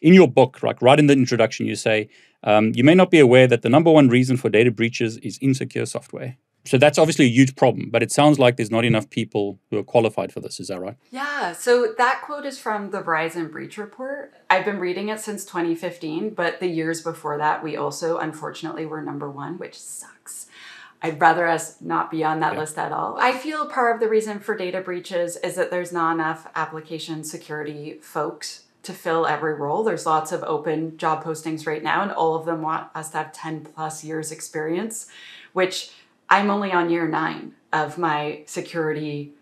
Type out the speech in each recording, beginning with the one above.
In your book, right, right in the introduction, you say um, you may not be aware that the number one reason for data breaches is insecure software. So that's obviously a huge problem, but it sounds like there's not enough people who are qualified for this. Is that right? Yeah. So that quote is from the Verizon Breach Report. I've been reading it since 2015, but the years before that, we also unfortunately were number one, which sucks. I'd rather us not be on that yeah. list at all. I feel part of the reason for data breaches is that there's not enough application security folks to fill every role. There's lots of open job postings right now, and all of them want us to have 10 plus years experience, which I'm only on year nine of my security.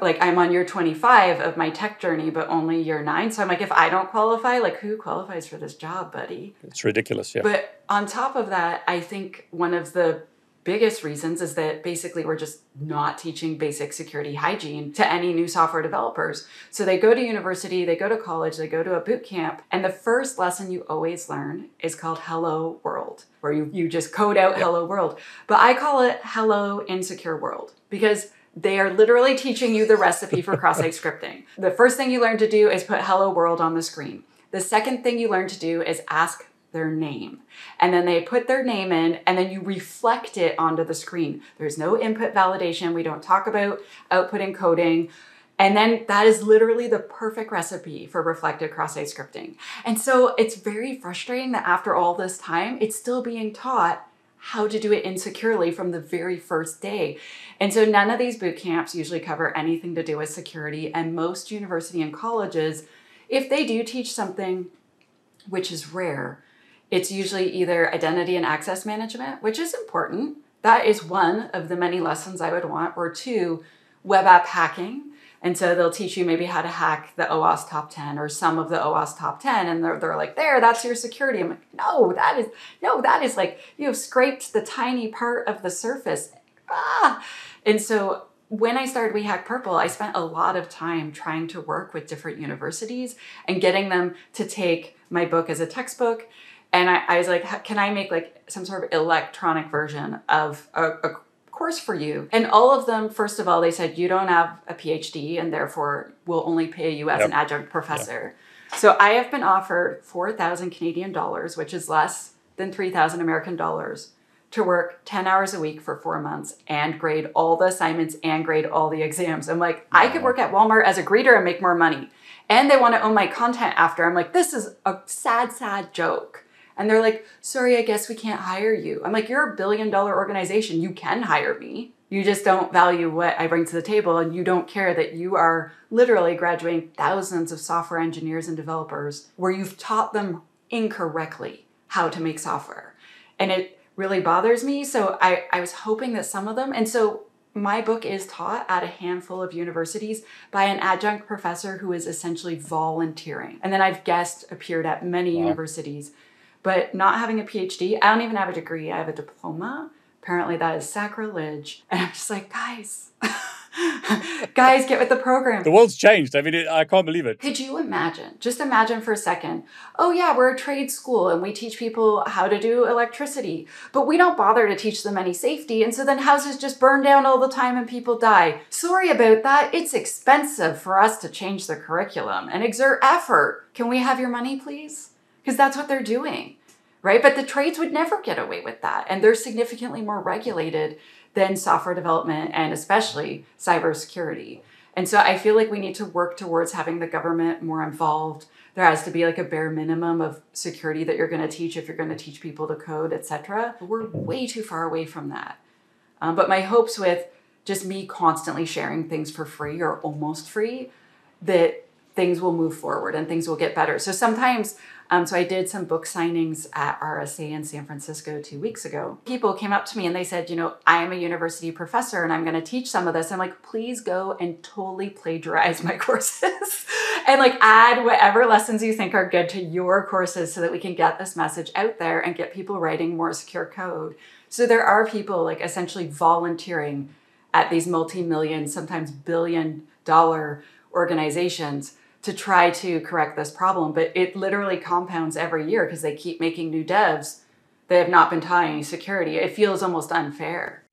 Like I'm on year 25 of my tech journey, but only year nine. So I'm like, if I don't qualify, like who qualifies for this job, buddy? It's ridiculous, yeah. But on top of that, I think one of the biggest reasons is that basically we're just not teaching basic security hygiene to any new software developers. So they go to university, they go to college, they go to a boot camp, and the first lesson you always learn is called Hello World, where you, you just code out Hello World. But I call it Hello Insecure World because they are literally teaching you the recipe for cross-site scripting. The first thing you learn to do is put Hello World on the screen. The second thing you learn to do is ask their name. And then they put their name in and then you reflect it onto the screen. There's no input validation. We don't talk about output encoding. And then that is literally the perfect recipe for reflected cross-site scripting. And so it's very frustrating that after all this time, it's still being taught how to do it insecurely from the very first day. And so none of these boot camps usually cover anything to do with security. And most university and colleges, if they do teach something, which is rare, it's usually either identity and access management, which is important. That is one of the many lessons I would want, or two, web app hacking. And so they'll teach you maybe how to hack the OWASP top 10 or some of the OWASP top 10. And they're, they're like, there, that's your security. I'm like, no, that is, no, that is like, you have scraped the tiny part of the surface. Ah! And so when I started We Hack Purple, I spent a lot of time trying to work with different universities and getting them to take my book as a textbook and I, I was like, can I make like some sort of electronic version of a, a course for you? And all of them, first of all, they said, you don't have a PhD and therefore we'll only pay you as yep. an adjunct professor. Yep. So I have been offered 4,000 Canadian dollars, which is less than 3,000 American dollars, to work 10 hours a week for four months and grade all the assignments and grade all the exams. I'm like, I could work at Walmart as a greeter and make more money. And they want to own my content after. I'm like, this is a sad, sad joke. And they're like, sorry, I guess we can't hire you. I'm like, you're a billion dollar organization. You can hire me. You just don't value what I bring to the table and you don't care that you are literally graduating thousands of software engineers and developers where you've taught them incorrectly how to make software. And it really bothers me. So I, I was hoping that some of them, and so my book is taught at a handful of universities by an adjunct professor who is essentially volunteering. And then I've guest appeared at many wow. universities but not having a PhD, I don't even have a degree, I have a diploma. Apparently, that is sacrilege. And I'm just like, guys, guys, get with the program. The world's changed. I mean, it, I can't believe it. Could you imagine? Just imagine for a second. Oh, yeah, we're a trade school and we teach people how to do electricity, but we don't bother to teach them any safety. And so then houses just burn down all the time and people die. Sorry about that. It's expensive for us to change the curriculum and exert effort. Can we have your money, please? Because that's what they're doing, right? But the trades would never get away with that. And they're significantly more regulated than software development and especially cybersecurity. And so I feel like we need to work towards having the government more involved. There has to be like a bare minimum of security that you're going to teach if you're going to teach people to code, etc. We're way too far away from that. Um, but my hopes with just me constantly sharing things for free or almost free, that things will move forward and things will get better. So sometimes um, so I did some book signings at RSA in San Francisco two weeks ago. People came up to me and they said, you know, I am a university professor and I'm going to teach some of this. I'm like, please go and totally plagiarize my courses and like add whatever lessons you think are good to your courses so that we can get this message out there and get people writing more secure code. So there are people like essentially volunteering at these multi-million, sometimes billion dollar organizations to try to correct this problem, but it literally compounds every year because they keep making new devs that have not been taught any security. It feels almost unfair.